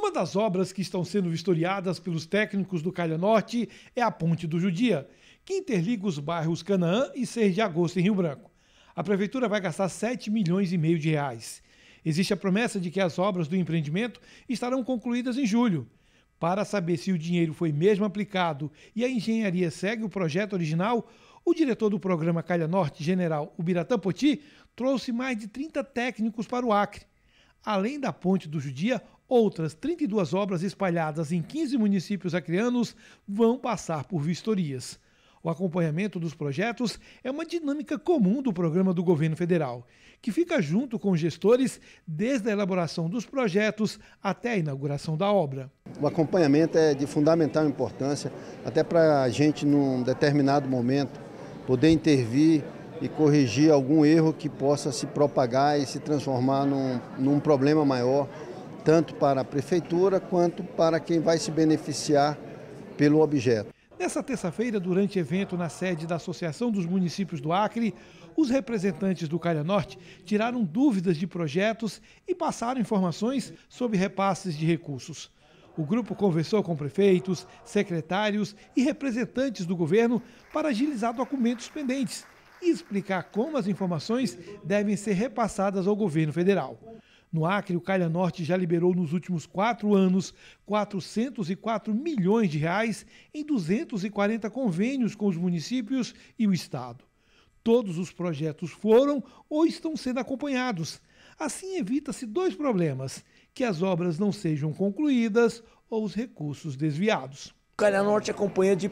Uma das obras que estão sendo vistoriadas pelos técnicos do Calha Norte é a Ponte do Judia, que interliga os bairros Canaã e 6 de agosto em Rio Branco. A prefeitura vai gastar 7 milhões e meio de reais. Existe a promessa de que as obras do empreendimento estarão concluídas em julho. Para saber se o dinheiro foi mesmo aplicado e a engenharia segue o projeto original, o diretor do programa Calha Norte, general Ubiratã Poti, trouxe mais de 30 técnicos para o Acre. Além da Ponte do Judia, outras 32 obras espalhadas em 15 municípios acreanos vão passar por vistorias. O acompanhamento dos projetos é uma dinâmica comum do programa do governo federal, que fica junto com os gestores desde a elaboração dos projetos até a inauguração da obra. O acompanhamento é de fundamental importância, até para a gente, num determinado momento, poder intervir e corrigir algum erro que possa se propagar e se transformar num, num problema maior, tanto para a prefeitura quanto para quem vai se beneficiar pelo objeto. Nessa terça-feira, durante evento na sede da Associação dos Municípios do Acre, os representantes do Calha Norte tiraram dúvidas de projetos e passaram informações sobre repasses de recursos. O grupo conversou com prefeitos, secretários e representantes do governo para agilizar documentos pendentes e explicar como as informações devem ser repassadas ao governo federal. No Acre, o Calha Norte já liberou nos últimos quatro anos 404 milhões de reais em 240 convênios com os municípios e o Estado. Todos os projetos foram ou estão sendo acompanhados. Assim evita-se dois problemas: que as obras não sejam concluídas ou os recursos desviados. O Calha Norte acompanha de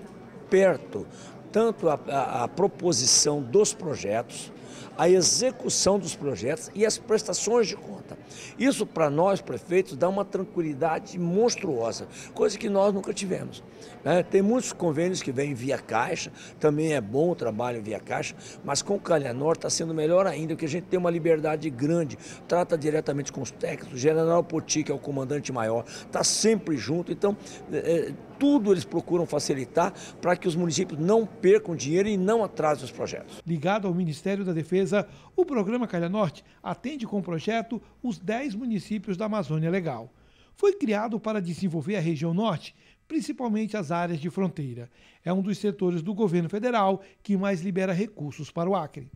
perto tanto a, a, a proposição dos projetos, a execução dos projetos e as prestações de conta. Isso, para nós, prefeitos, dá uma tranquilidade monstruosa, coisa que nós nunca tivemos. Né? Tem muitos convênios que vêm via Caixa, também é bom o trabalho via Caixa, mas com o Calhanor está sendo melhor ainda, porque a gente tem uma liberdade grande, trata diretamente com os técnicos, o General Poti, que é o comandante maior, está sempre junto, então é, tudo eles procuram facilitar para que os municípios não percam dinheiro e não atrasem os projetos. Ligado ao Ministério da Defesa, o programa Calha Norte atende com o projeto os 10 municípios da Amazônia Legal. Foi criado para desenvolver a região norte, principalmente as áreas de fronteira. É um dos setores do governo federal que mais libera recursos para o Acre.